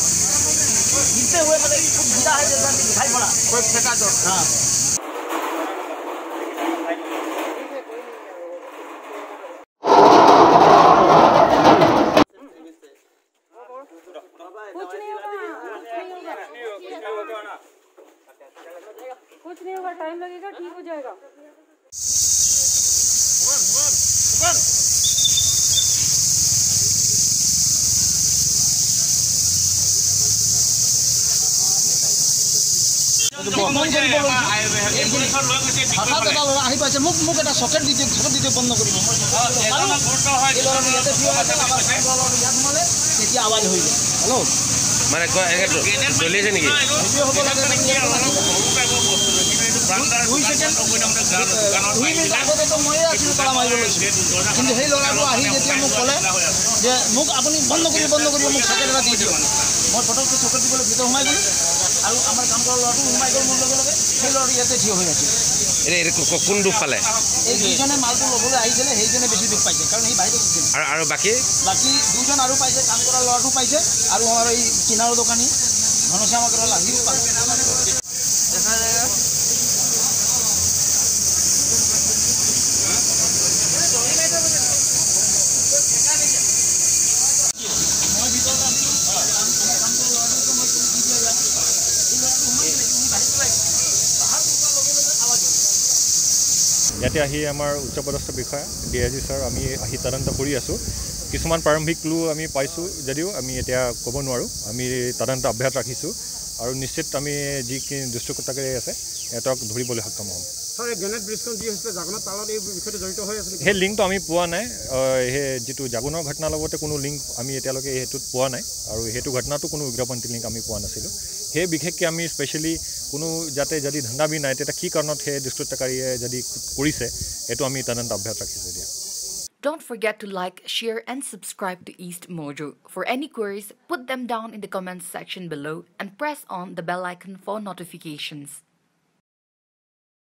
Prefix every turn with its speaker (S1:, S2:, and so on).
S1: गिरते हुए मतलब खूब गिरा है जैसा दिखाई पड़ा कोई फेंका तो हाँ
S2: कुछ नहीं होगा, टाइम लगेगा, ठीक हो जाएगा।
S1: আহি পাইছে মোক মোক এটা চকেট দি দিয়ক চকেট দি দিয়ক বন্ধ কৰিব তেতিয়া আৱাজ হৈ গ'ল হেল্ল'
S3: মানে জ্বলি আছে নেকি
S1: কিন্তু সেই ল'ৰাটো আহি যেতিয়া মোক ক'লে যে মোক আপুনি বন্ধ কৰিব বন্ধ কৰিব মোক চকেট এটা দি দিয়ক। মই পটককৈ চকেট দিবলৈ ভিতৰত সোমাই গ'লোঁ। আৰু আমাৰ কাম কৰা ল'ৰাটো সোমাই গ'ল মোৰ লগে লগে সেই ল'ৰাটো ইয়াতে থিয় হৈ আছিল
S3: কোন দুখ পালে
S1: এই যিজনে মালটো ল'বলৈ আহিছিলে সেইজনে বেছি দুখ পাইছে কাৰণ সি বাহিৰত আছিল
S3: আৰু আৰু বাকী?
S1: বাকী দুজন আৰু পাইছে কাম কৰা ল'ৰাটো পাইছে আৰু আমাৰ এই কিনাৰৰ দোকানী ঘনশ্যাম আগৰৱাল আহিও পাইছে
S4: ইয়াতে আহি আমাৰ উচ্চপদস্থ বিষয়া ডি আই জি ছাৰ আমি আহি তদন্ত কৰি আছোঁ। কিছুমান প্ৰাৰম্ভিক ক্লু আমি পাইছোঁ যদিও আমি এতিয়া ক'ব নোৱাৰোঁ। আমি তদন্ত অব্যাহত ৰাখিছোঁ। আৰু নিশ্চিত আমি যিখিনি দুষ্টকৰ্তাকাৰী আছে সিহঁতক ধৰিবলৈ সক্ষম হ'ম।
S5: ছাৰ এই গ্ৰেনেড ব্ৰিজখন যি হৈছিলে জাগনত তালত এই বিষয়টো জড়িত হৈ আছে নেকি
S4: সেই লিংকটো আমি পোৱা নাই সেই যিটো জাগোনৰ ঘটনাৰ লগতে কোনো লিংক আমি এতিয়ালৈকে সেইটোত পোৱা নাই আৰু সেইটো ঘটনাটো কোনো উগ্ৰপন্থী লিংক আমি পোৱা নাছিলোঁ সেই বিশেষকৈ আমি স্পেচিয়েলি কোনো যাতে যদি ধান্দাবি নাই তেতিয়া কি কাৰণত সেই দুষ্কৃতকাৰীয়ে যদি কৰিছে সেইটো আমি তদন্ত অব্যাহত ৰাখিছোঁ এতিয়া
S6: Don't forget to like, share, and subscribe to East Mojo. For any queries, put them down in the comments section below and press on the bell icon for notifications.